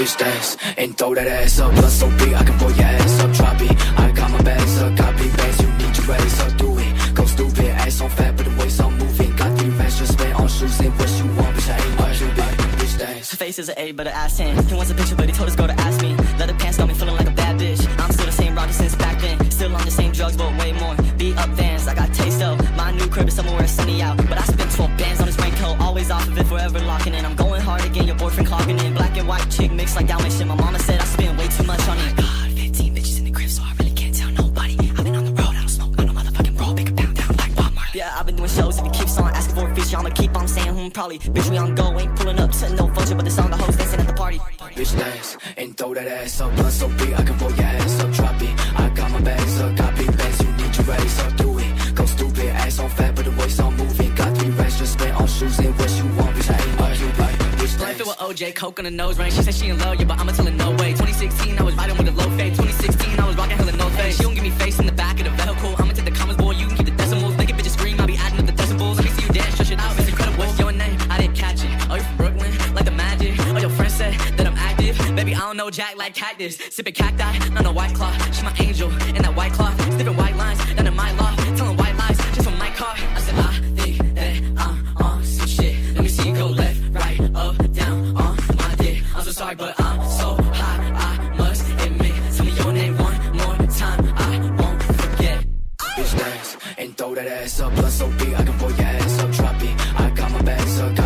Bitch dance and throw that ass up. Plus so big, I can pull your ass up. Drop it. I got my bags up. Big bags, you need your raise up. Do it. Go stupid. Ass on fat, but the waist on moving. Got three racks, just spent on shoes and what you want. Bitch, I ain't what you like. Bitch dance. Her face is an A, but her ass 10. He wants a picture, but he told his girl to ask me. Leather pants got me feeling like a bad bitch. I'm still the same Rocky since back then. Still on the same drugs, but way more. Beat up vans, I got taste of. My new crib is somewhere sunny out. But I Off of it, forever locking in. I'm going hard again, your boyfriend clogging in. Black and white chick mixed like Dalmatian. My mama said I spend way too much on it. God, 15 bitches in the crib, so I really can't tell nobody. I've been on the road, I don't smoke, I don't motherfucking roll. Pick a pound down like Marley. Yeah, I've been doing shows. If it keeps on asking for a feature, I'ma keep on saying, hmm, probably. Bitch, we on go, ain't pulling up to no function, but the song the hoes dancing at the party. Bitch dance and throw that ass up. Plus so big, I can pull your ass up. Dance. coke on the nose ring. She said she in love, yeah, but I'ma tell her no way. 2016, I was riding with a low fade. 2016, I was rocking hella no face. She don't give me face in the back of the vehicle. I'ma take the comments, boy, you can keep the decimals. Make a bitch scream, I'll be adding up the decibels. Let me see you dance, stretch it out, it's incredible. What's your name? I didn't catch it. Oh, you from Brooklyn? Like the magic. Oh, your friend said that I'm active. Baby, I don't know Jack like cactus. Sipping cacti, not no white claw. She my angel in that white cloth. Sniffing so sorry, but I'm so high. I must admit. Tell me your name one more time. I won't forget. Bitch dance and throw that ass up. Plus so big, I can pull your ass up. Drop it. I got my bags up.